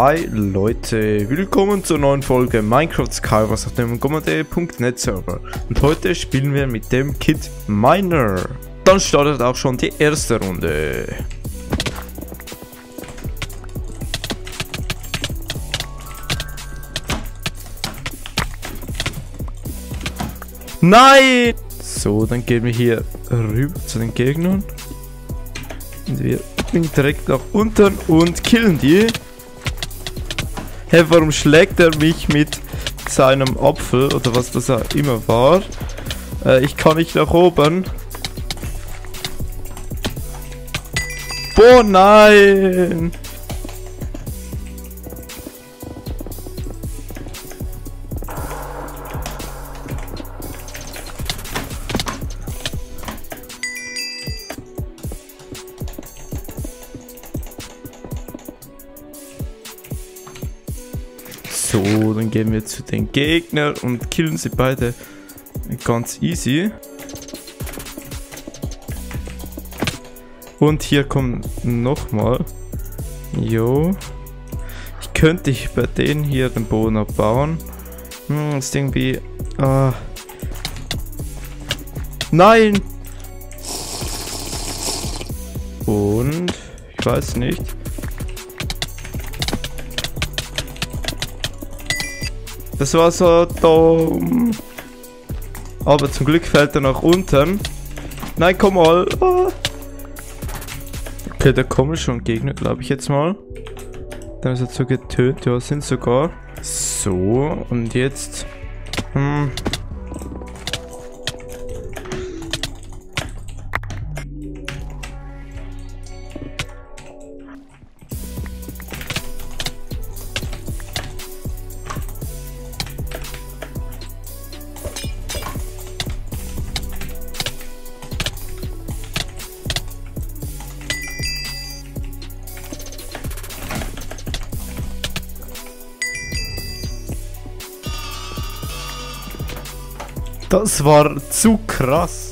Hi Leute, willkommen zur neuen Folge Minecraft Skywars auf dem Gommade.net Server. Und heute spielen wir mit dem Kid Miner. Dann startet auch schon die erste Runde. Nein! So, dann gehen wir hier rüber zu den Gegnern. Und wir springen direkt nach unten und killen die. Hä, warum schlägt er mich mit seinem Apfel oder was das auch immer war? Äh, ich kann nicht nach oben. Boah, nein! So, dann gehen wir zu den Gegnern und killen sie beide ganz easy. Und hier kommen nochmal. Jo. Ich könnte bei denen hier den Boden abbauen. Hm, ist irgendwie... Ah. Nein! Und... Ich weiß nicht. Das war so dumm. Aber zum Glück fällt er nach unten. Nein, komm mal. Okay, da kommen schon Gegner, glaube ich jetzt mal. Dann ist er so getötet. Ja, sind sogar. So, und jetzt... Hm, Das war zu krass.